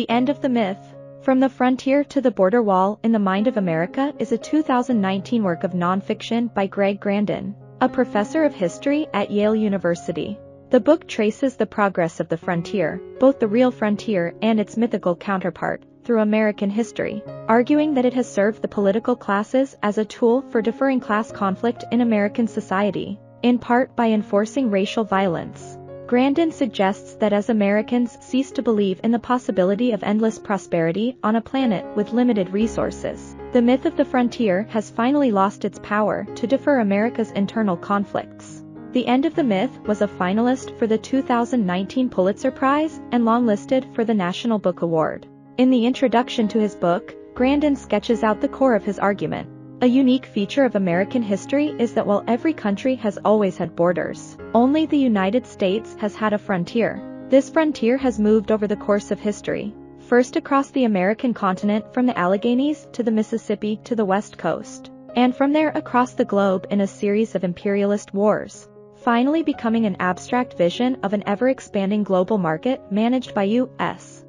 The End of the Myth. From the Frontier to the Border Wall in the Mind of America is a 2019 work of nonfiction by Greg Grandin, a professor of history at Yale University. The book traces the progress of the frontier, both the real frontier and its mythical counterpart, through American history, arguing that it has served the political classes as a tool for deferring class conflict in American society, in part by enforcing racial violence. Grandin suggests that as Americans cease to believe in the possibility of endless prosperity on a planet with limited resources, the myth of the frontier has finally lost its power to defer America's internal conflicts. The End of the Myth was a finalist for the 2019 Pulitzer Prize and longlisted for the National Book Award. In the introduction to his book, Grandin sketches out the core of his argument. A unique feature of American history is that while every country has always had borders, only the United States has had a frontier. This frontier has moved over the course of history, first across the American continent from the Alleghenies to the Mississippi to the West Coast, and from there across the globe in a series of imperialist wars, finally becoming an abstract vision of an ever-expanding global market managed by U.S.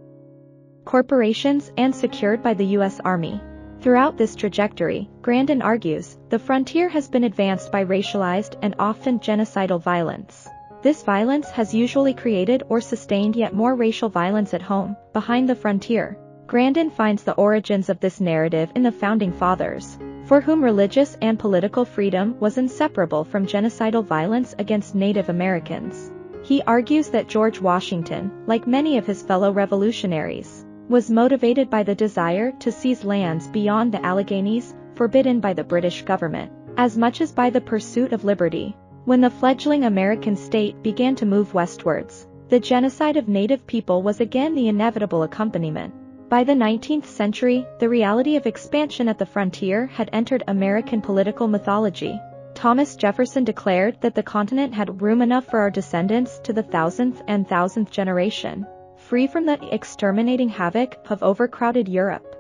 corporations and secured by the U.S. Army. Throughout this trajectory, Grandin argues, the frontier has been advanced by racialized and often genocidal violence. This violence has usually created or sustained yet more racial violence at home, behind the frontier. Grandin finds the origins of this narrative in the Founding Fathers, for whom religious and political freedom was inseparable from genocidal violence against Native Americans. He argues that George Washington, like many of his fellow revolutionaries, was motivated by the desire to seize lands beyond the Alleghenies, forbidden by the British government, as much as by the pursuit of liberty. When the fledgling American state began to move westwards, the genocide of native people was again the inevitable accompaniment. By the 19th century, the reality of expansion at the frontier had entered American political mythology. Thomas Jefferson declared that the continent had room enough for our descendants to the thousandth and thousandth generation free from the exterminating havoc of overcrowded Europe.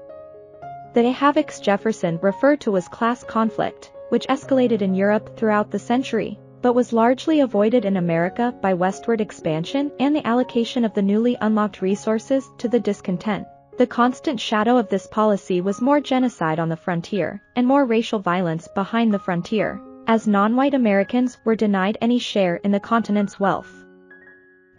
The havocs Jefferson referred to was class conflict, which escalated in Europe throughout the century, but was largely avoided in America by westward expansion and the allocation of the newly unlocked resources to the discontent. The constant shadow of this policy was more genocide on the frontier, and more racial violence behind the frontier, as non-white Americans were denied any share in the continent's wealth.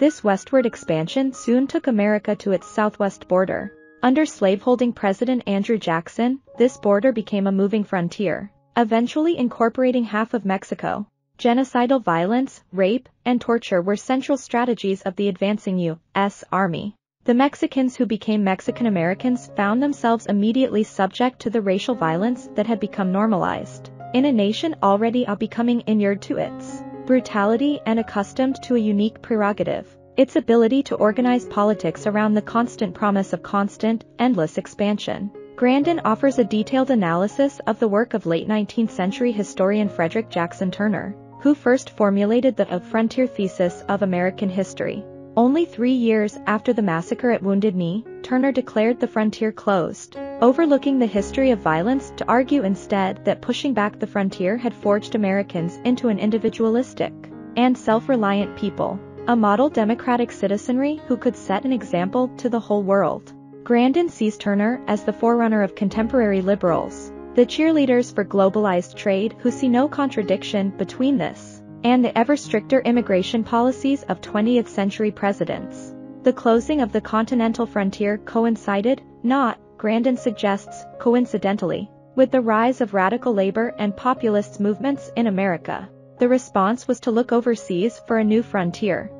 This westward expansion soon took America to its southwest border. Under slaveholding President Andrew Jackson, this border became a moving frontier, eventually incorporating half of Mexico. Genocidal violence, rape, and torture were central strategies of the advancing U.S. Army. The Mexicans who became Mexican Americans found themselves immediately subject to the racial violence that had become normalized in a nation already becoming inured to its brutality and accustomed to a unique prerogative, its ability to organize politics around the constant promise of constant, endless expansion. Grandin offers a detailed analysis of the work of late 19th century historian Frederick Jackson Turner, who first formulated the uh, frontier thesis of American history. Only three years after the massacre at Wounded Knee, Turner declared the frontier closed, overlooking the history of violence to argue instead that pushing back the frontier had forged Americans into an individualistic and self-reliant people, a model democratic citizenry who could set an example to the whole world. Grandin sees Turner as the forerunner of contemporary liberals, the cheerleaders for globalized trade who see no contradiction between this and the ever stricter immigration policies of 20th century presidents. The closing of the continental frontier coincided, not, Grandin suggests, coincidentally, with the rise of radical labor and populist movements in America. The response was to look overseas for a new frontier.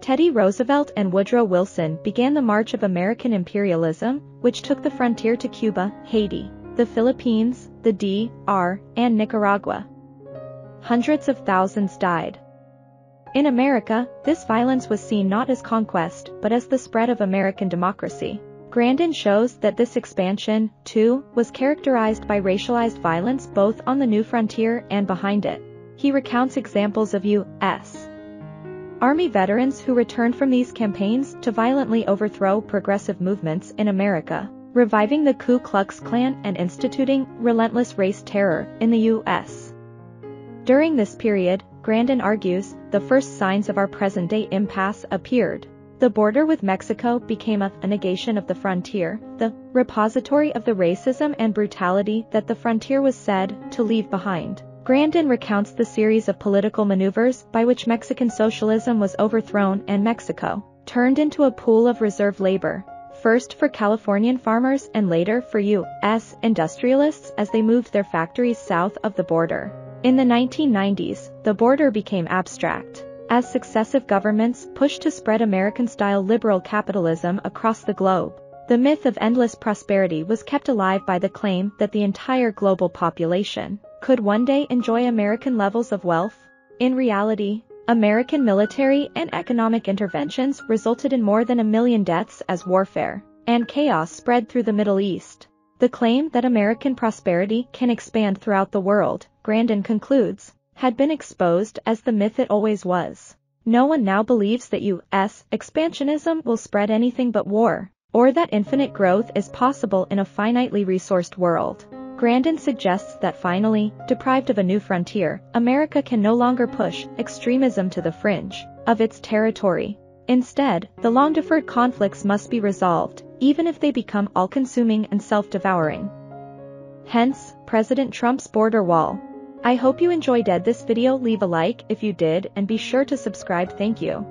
Teddy Roosevelt and Woodrow Wilson began the march of American imperialism, which took the frontier to Cuba, Haiti, the Philippines, the D.R., and Nicaragua hundreds of thousands died. In America, this violence was seen not as conquest but as the spread of American democracy. Grandin shows that this expansion, too, was characterized by racialized violence both on the new frontier and behind it. He recounts examples of U.S. Army veterans who returned from these campaigns to violently overthrow progressive movements in America, reviving the Ku Klux Klan and instituting relentless race terror in the U.S. During this period, Grandin argues, the first signs of our present-day impasse appeared. The border with Mexico became a, negation of the frontier, the repository of the racism and brutality that the frontier was said to leave behind. Grandin recounts the series of political maneuvers by which Mexican socialism was overthrown and Mexico turned into a pool of reserve labor, first for Californian farmers and later for U.S. industrialists as they moved their factories south of the border. In the 1990s, the border became abstract. As successive governments pushed to spread American-style liberal capitalism across the globe, the myth of endless prosperity was kept alive by the claim that the entire global population could one day enjoy American levels of wealth? In reality, American military and economic interventions resulted in more than a million deaths as warfare and chaos spread through the Middle East. The claim that American prosperity can expand throughout the world, Grandin concludes, had been exposed as the myth it always was. No one now believes that U.S. expansionism will spread anything but war, or that infinite growth is possible in a finitely resourced world. Grandin suggests that finally, deprived of a new frontier, America can no longer push extremism to the fringe of its territory. Instead, the long-deferred conflicts must be resolved, even if they become all-consuming and self-devouring. Hence, President Trump's border wall. I hope you enjoyed this video leave a like if you did and be sure to subscribe thank you.